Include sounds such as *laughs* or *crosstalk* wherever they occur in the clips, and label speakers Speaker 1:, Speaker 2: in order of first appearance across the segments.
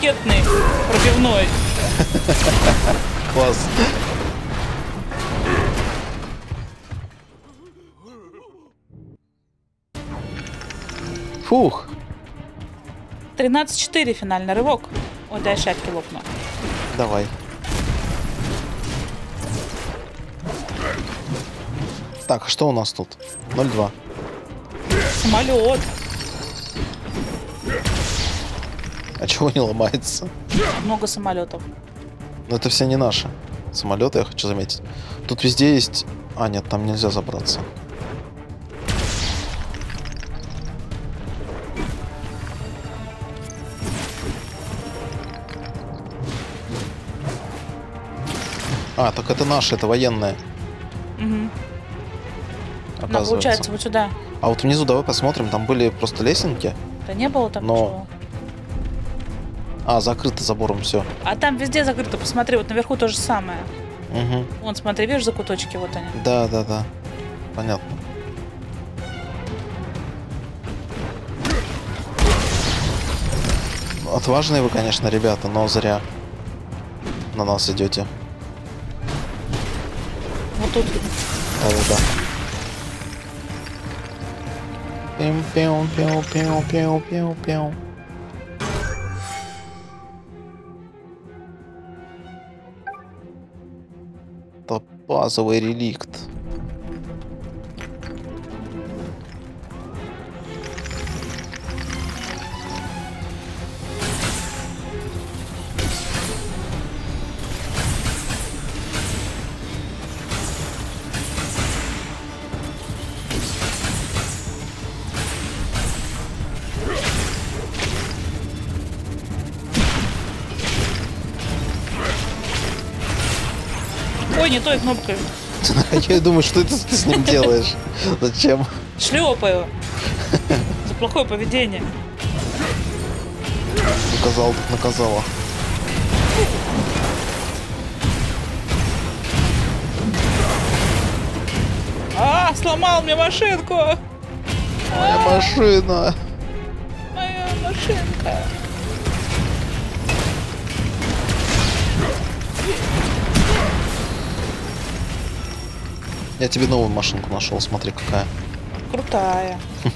Speaker 1: Ракетный, пробивной.
Speaker 2: Класс. Фух.
Speaker 1: 13-4 финальный рывок. Ой, дай шапки лопну.
Speaker 2: Давай. Так, а что у нас тут? 0-2.
Speaker 1: Самолет.
Speaker 2: А чего не ломается?
Speaker 1: Много самолетов.
Speaker 2: Ну это все не наши самолеты, я хочу заметить. Тут везде есть... А, нет, там нельзя забраться. А, так это наши, это военные,
Speaker 1: Угу. Ну,
Speaker 2: оказывается.
Speaker 1: получается, вот сюда.
Speaker 2: А вот внизу давай посмотрим, там были просто лесенки.
Speaker 1: Да не было там
Speaker 2: Но-
Speaker 1: ничего.
Speaker 2: А, закрыто забором, все.
Speaker 1: А там везде закрыто, посмотри, вот наверху то же самое.
Speaker 2: Угу.
Speaker 1: Вон, смотри, видишь закуточки, вот они.
Speaker 2: Да, да, да. Понятно. Отважные вы, конечно, ребята, но зря на нас идете.
Speaker 1: Вот тут.
Speaker 2: Да-да-да. Пим, Топазовый реликт.
Speaker 1: Ой, не той кнопкой. *laughs*
Speaker 2: Я думаю, что это ты с ним делаешь? Зачем?
Speaker 1: Шлепаю. За плохое поведение.
Speaker 2: Наказал, так наказала.
Speaker 1: А, сломал мне машинку.
Speaker 2: Моя машина.
Speaker 1: Моя машинка.
Speaker 2: Я тебе новую машинку нашел, смотри какая.
Speaker 1: Крутая. *laughs*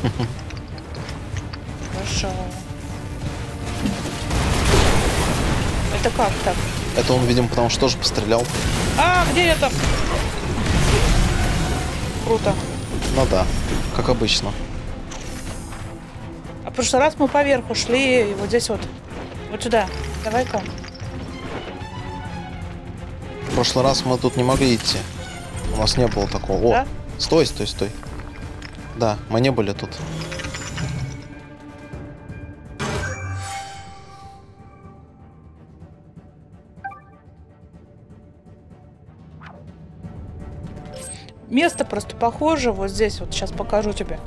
Speaker 1: Хорошо. Это как так?
Speaker 2: Это он, видимо, потому что тоже пострелял.
Speaker 1: А, где это? Круто.
Speaker 2: Ну да, как обычно.
Speaker 1: А в прошлый раз мы поверху шли, и вот здесь вот. Вот сюда. Давай-ка.
Speaker 2: В прошлый раз мы тут не могли идти. У нас не было такого. О,
Speaker 1: Да?
Speaker 2: стой, стой, стой. Да, мы не были тут.
Speaker 1: Место просто похоже. Вот здесь вот. Сейчас покажу тебе.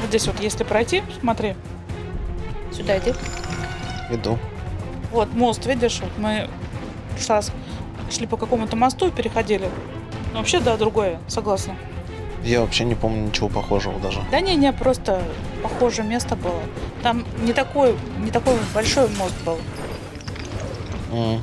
Speaker 1: Вот здесь вот, если пройти, смотри. Сюда иди.
Speaker 2: Иду.
Speaker 1: Вот мост, видишь, вот мы раз шли по какому-то мосту и переходили. Но вообще, да, другое, согласна.
Speaker 2: Я вообще не помню ничего похожего даже.
Speaker 1: Да не, не, просто похожее место было. Там не такой, не такой большой мост был.
Speaker 2: М.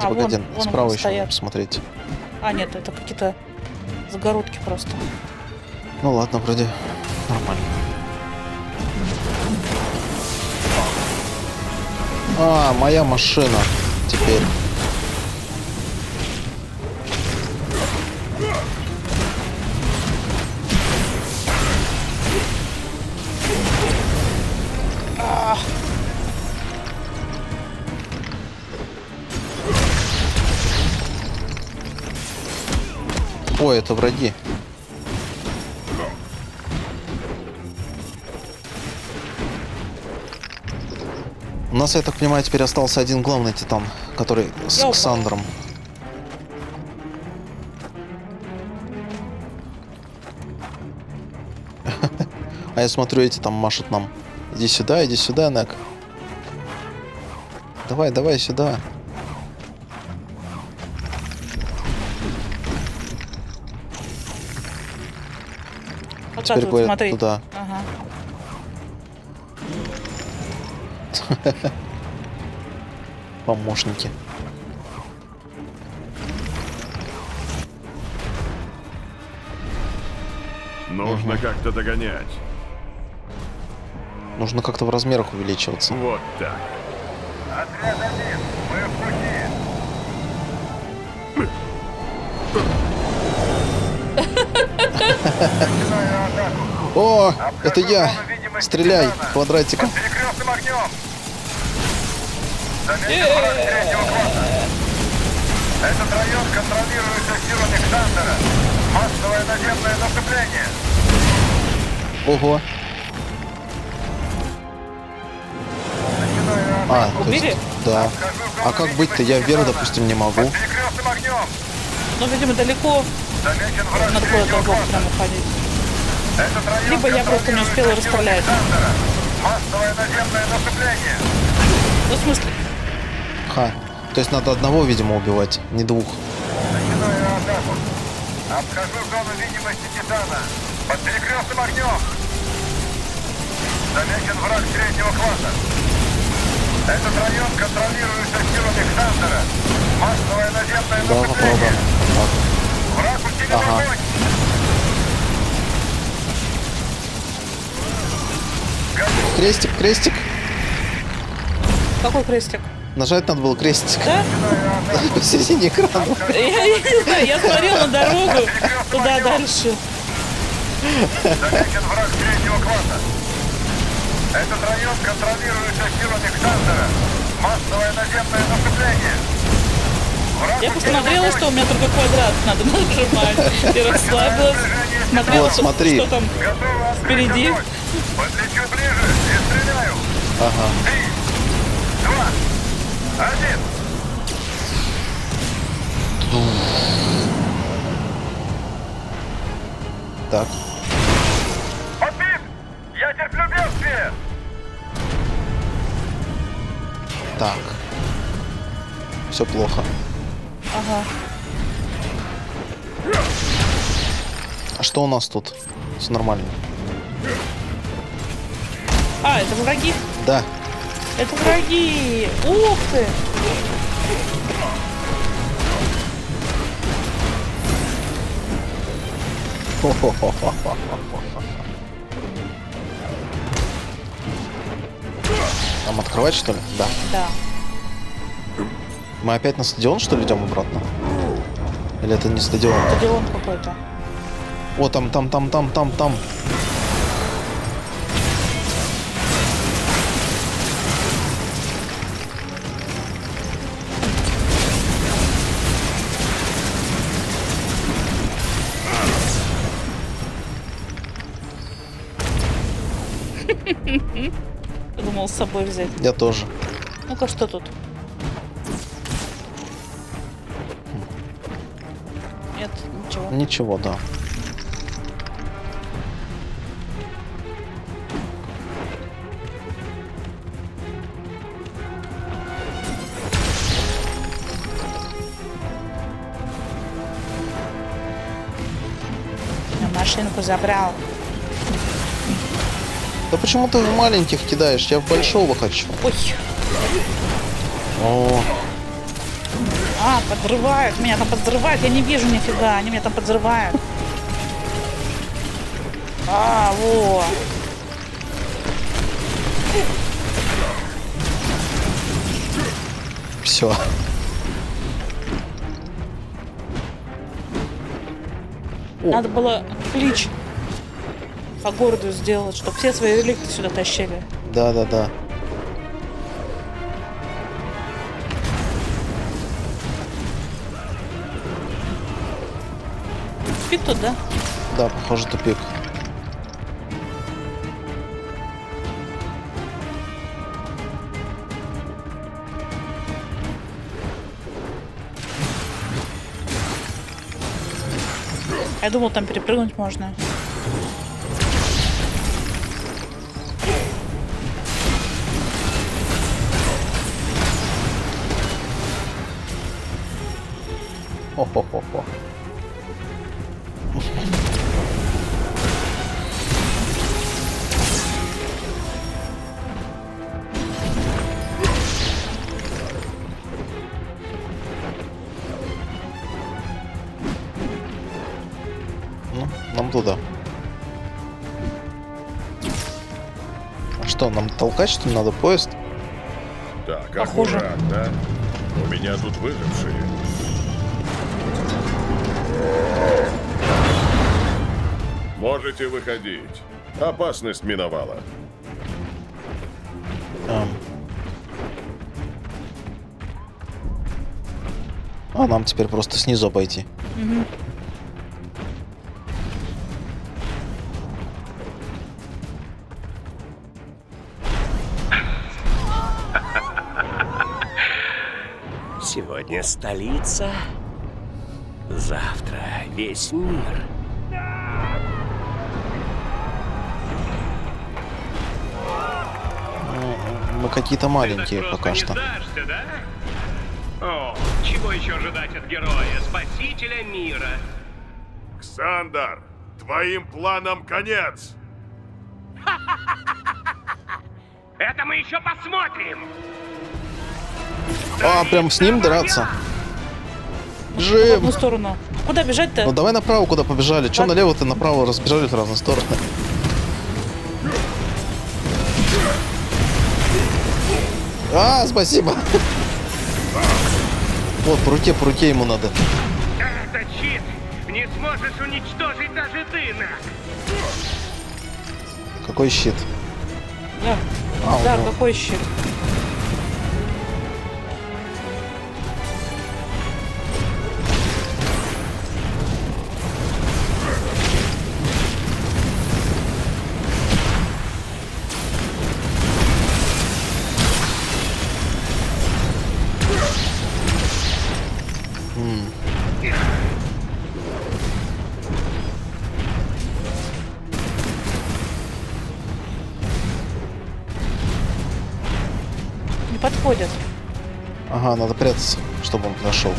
Speaker 2: Погоди,
Speaker 1: А, вон-
Speaker 2: погоди,
Speaker 1: вон
Speaker 2: справа
Speaker 1: они
Speaker 2: еще
Speaker 1: стоят.
Speaker 2: посмотреть.
Speaker 1: А, нет, это какие-то загородки просто.
Speaker 2: Ну ладно, вроде нормально. А, моя машина теперь. Ой, это враги. У нас, я так понимаю, теперь остался один главный титан, который с
Speaker 1: Я.
Speaker 2: Ксандром. *laughs* А я смотрю, эти там машут нам. Иди сюда, иди сюда, Нек. Давай, давай сюда. Теперь
Speaker 1: Показывают,
Speaker 2: говорят
Speaker 1: смотри.
Speaker 2: туда.
Speaker 1: Ага.
Speaker 2: Помощники.
Speaker 3: Нужно как-то догонять.
Speaker 2: Нужно как-то в размерах увеличиваться.
Speaker 3: Вот так.
Speaker 4: Отряд один, мы в пути. Начинаю.
Speaker 2: О, это я. Стреляй квадратиком.
Speaker 4: Этот район контролируется силами Ксандера. Массовое наземное наступление.
Speaker 2: Ого. А, то есть-
Speaker 1: Убили?
Speaker 2: да. А как быть-то? Я вверх, допустим, не могу.
Speaker 1: Ну, видимо, далеко
Speaker 4: Замечен враг
Speaker 1: надо
Speaker 4: третьего
Speaker 1: куда-то в бок
Speaker 4: класса.
Speaker 1: прям уходить.
Speaker 4: Этот район
Speaker 1: Либо я просто не успела
Speaker 4: Ксандера. Массовое наземное наступление.
Speaker 1: Ну, в смысле?
Speaker 2: Ха. То есть надо одного, видимо, убивать, не двух.
Speaker 4: Начинаю атаку. Обхожу зону видимости Титана. Под перекрестным огнем. Замечен враг третьего класса. Этот район контролируется силами Ксандера. Массовое наземное
Speaker 2: Да,
Speaker 4: наступление.
Speaker 2: попробуем.
Speaker 4: Враг усилил
Speaker 2: Ага.
Speaker 4: огонь.
Speaker 2: Крестик, крестик.
Speaker 1: Какой крестик?
Speaker 2: Нажать надо было крестик.
Speaker 1: Да? *laughs*
Speaker 4: Начинаю атаку.
Speaker 2: В середине экрана.
Speaker 1: Я, я не знаю, я смотрела на дорогу. Туда дальше.
Speaker 4: Замечен враг третьего класса. Этот район контролируется силами Ксандера. Массовое наземное наступление. Враг
Speaker 1: Я посмотрела, что у меня только квадрат надо нажимать. И расслабилась. Смотрела,
Speaker 2: Вот, смотри.
Speaker 1: что там.
Speaker 4: Готово
Speaker 1: Впереди.
Speaker 4: Подлечу ближе и стреляю.
Speaker 2: Ага.
Speaker 4: Три, два, один.
Speaker 2: Так.
Speaker 4: Подбит! Я терплю бедствие!
Speaker 2: Так. Все плохо.
Speaker 1: Ага.
Speaker 2: А что у нас тут? Все нормально.
Speaker 1: А, это враги.
Speaker 2: Да.
Speaker 1: Это враги. Ух ты. *laughs*
Speaker 2: Там открывать, что ли? Да.
Speaker 1: Да.
Speaker 2: Мы опять на стадион, что ли, идем обратно? Или это не стадион?
Speaker 1: Стадион какой-то.
Speaker 2: О, там, там, там, там, там, там.
Speaker 1: Думал с собой взять.
Speaker 2: Я тоже.
Speaker 1: Ну-ка, что тут? Нет, ничего.
Speaker 2: Ничего, да.
Speaker 1: Машинку забрал.
Speaker 2: Да почему ты в маленьких кидаешь? Я в большого хочу.
Speaker 1: Ой.
Speaker 2: О,
Speaker 1: А, подрывают. Меня там подрывают. Я не вижу нифига. Они меня там подрывают. А, во.
Speaker 2: все.
Speaker 1: Надо было клич по городу сделать, чтобы все свои реликты сюда тащили.
Speaker 2: Да, да, да.
Speaker 1: Тупик тут, да?
Speaker 2: Да, похоже, тупик.
Speaker 1: Я думал, там перепрыгнуть можно.
Speaker 2: Нам туда. А что, нам толкать, что ли, надо поезд?
Speaker 3: Так,
Speaker 1: Похоже.
Speaker 3: аккуратно. У меня тут выжившие. Можете выходить. Опасность миновала.
Speaker 2: Эм. А нам теперь просто снизу обойти.
Speaker 5: Сегодня столица, завтра весь мир.
Speaker 2: Мы какие-то маленькие пока что.
Speaker 6: не сдашься, да? О, чего еще ожидать от героя, спасителя мира?
Speaker 3: Ксандр, твоим планам конец. *laughs*
Speaker 6: Это мы еще посмотрим!
Speaker 2: А, прям с ним драться?
Speaker 1: В
Speaker 2: Бежим!
Speaker 1: одну сторону. Куда бежать-то?
Speaker 2: Ну давай направо куда побежали. Че
Speaker 1: Так.
Speaker 2: налево-то направо разбежали в разные стороны. А, спасибо. Вот, по руке, по руке ему надо.
Speaker 6: Это щит! Не сможешь уничтожить даже ты, Нак!
Speaker 2: Какой щит?
Speaker 1: Да.
Speaker 2: А,
Speaker 1: да,
Speaker 2: ну.
Speaker 1: какой щит? Не подходят.
Speaker 2: Ага, надо прятаться, чтобы он подошел.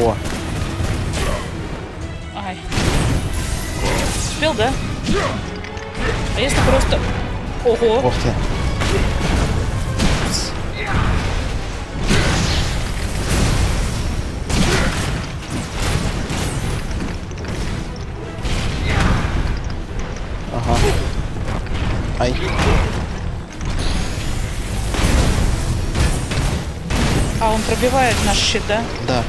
Speaker 2: О,
Speaker 1: Ай. Успел, да? А если просто... Ого!
Speaker 2: ох ты. Ай.
Speaker 1: А, он пробивает наш щит, да?
Speaker 2: Да.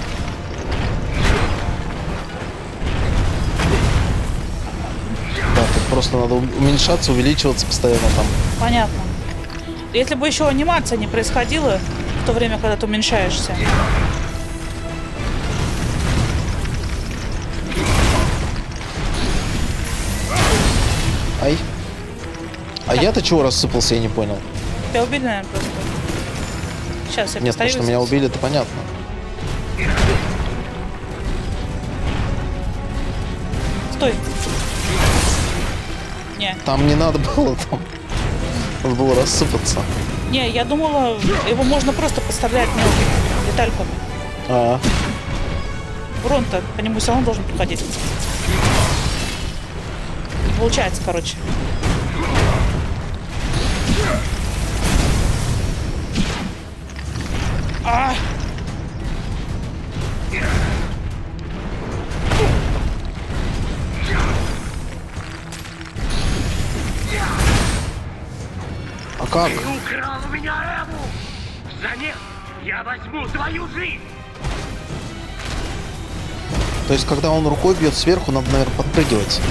Speaker 2: Да, тут просто надо уменьшаться, увеличиваться постоянно там.
Speaker 1: Понятно. Если бы еще анимация не происходила в то время, когда ты уменьшаешься.
Speaker 2: А я-то чего рассыпался, я не понял.
Speaker 1: Тебя убили, наверное, просто. Сейчас я
Speaker 2: Нет, то,
Speaker 1: постараюсь.
Speaker 2: что меня убили, это понятно.
Speaker 1: Стой. Не,
Speaker 2: Там не надо было там. Надо было рассыпаться.
Speaker 1: не, я думала, его можно просто подставлять ну, детальками.
Speaker 2: А,
Speaker 1: Урон-то по нему все равно должен приходить. Получается, короче. А!
Speaker 2: а как?
Speaker 6: Ты украл у меня Эву! Взамен я возьму твою жизнь!
Speaker 2: То есть, когда он рукой бьет сверху, надо, наверное, подпрыгивать.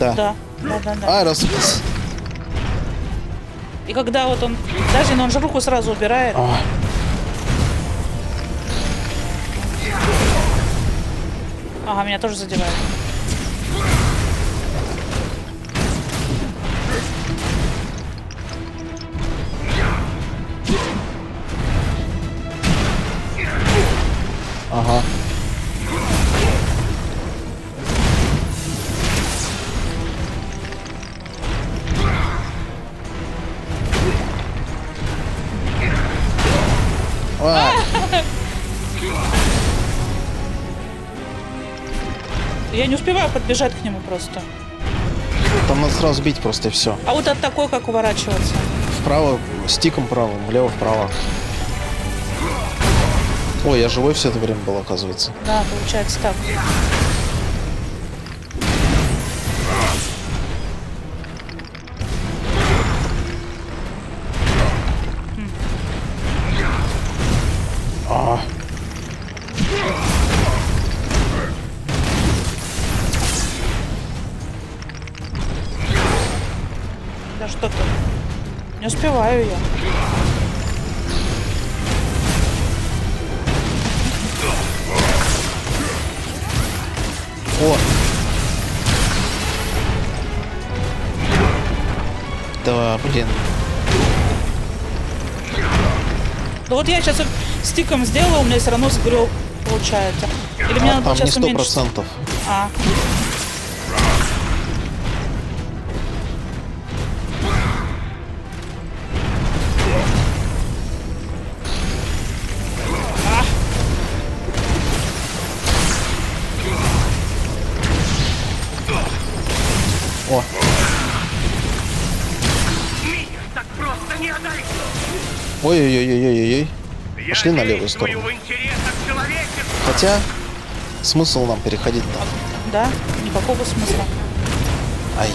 Speaker 2: Да.
Speaker 1: Да, да, да, да.
Speaker 2: А, раз.
Speaker 1: И когда вот он, даже он же руку сразу убирает.
Speaker 2: О,
Speaker 1: Ага, меня тоже задевает. Подбежать к нему просто.
Speaker 2: там надо сразу бить просто и все.
Speaker 1: А вот от такой, как уворачиваться.
Speaker 2: Вправо, стиком правым, влево, вправо. Ой, я живой все это время был, оказывается.
Speaker 1: Да, получается так. Да,
Speaker 2: блин.
Speaker 1: Да вот я сейчас стиком сделала, у меня все равно сгреб получается. Или
Speaker 2: А,
Speaker 1: надо
Speaker 2: там не сто процентов.
Speaker 1: А,
Speaker 2: ой-ой-ой-ой-ой-ой.
Speaker 6: Я
Speaker 2: Пошли на левую сторону. Хотя, смысл нам переходить там?
Speaker 1: да, никакого смысла.
Speaker 2: Ай.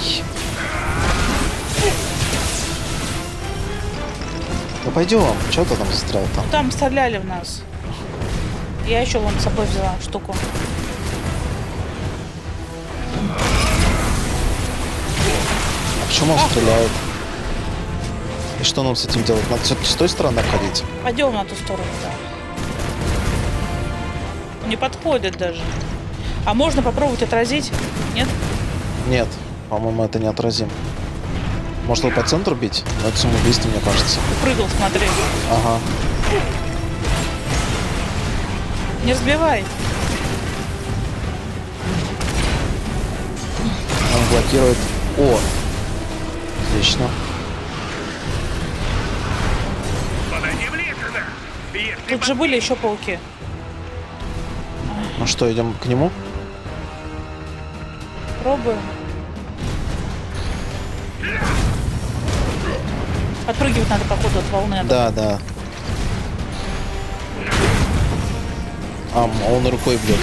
Speaker 2: Ну пойдем, что ты там застрял там?
Speaker 1: Там стреляли в нас. Я еще вон с собой взяла штуку.
Speaker 2: А почему он стреляет? Что нам с этим делать? Надо все-таки с той стороны обходить?
Speaker 1: Пойдем на ту сторону, да. Не подходит даже. А можно попробовать отразить? Нет?
Speaker 2: Нет, по-моему, это не отразим. Может, его по центру бить? Но это самоубийство, мне кажется.
Speaker 1: Прыгал, смотри.
Speaker 2: Ага.
Speaker 1: Не разбивай.
Speaker 2: Он блокирует. О! Отлично.
Speaker 1: Тут же были еще пауки.
Speaker 2: Ну что, идем к нему?
Speaker 1: Пробуем. Отпрыгивать надо, походу, от волны.
Speaker 2: Да, да. А, он рукой бьет.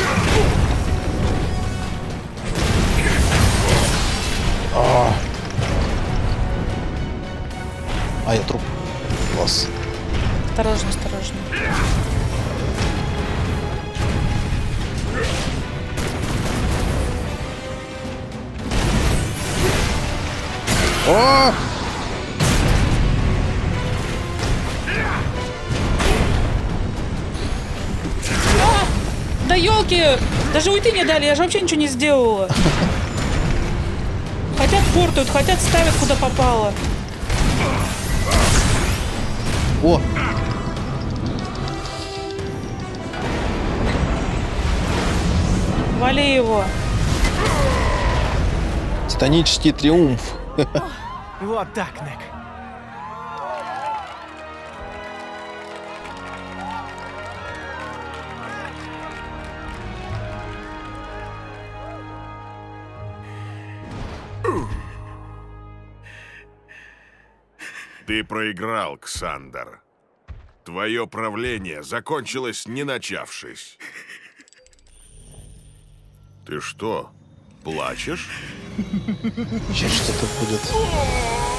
Speaker 2: А, а я труп.
Speaker 1: Даже уйти не дали, я же вообще ничего не сделала. Хотят портают, хотят ставят куда попало.
Speaker 2: О!
Speaker 1: Вали его.
Speaker 2: Титанический триумф.
Speaker 7: Вот так, Нек.
Speaker 3: Ты проиграл, Ксандер. Твое правление закончилось, не начавшись. Ты что, плачешь?
Speaker 2: Сейчас что-то будет.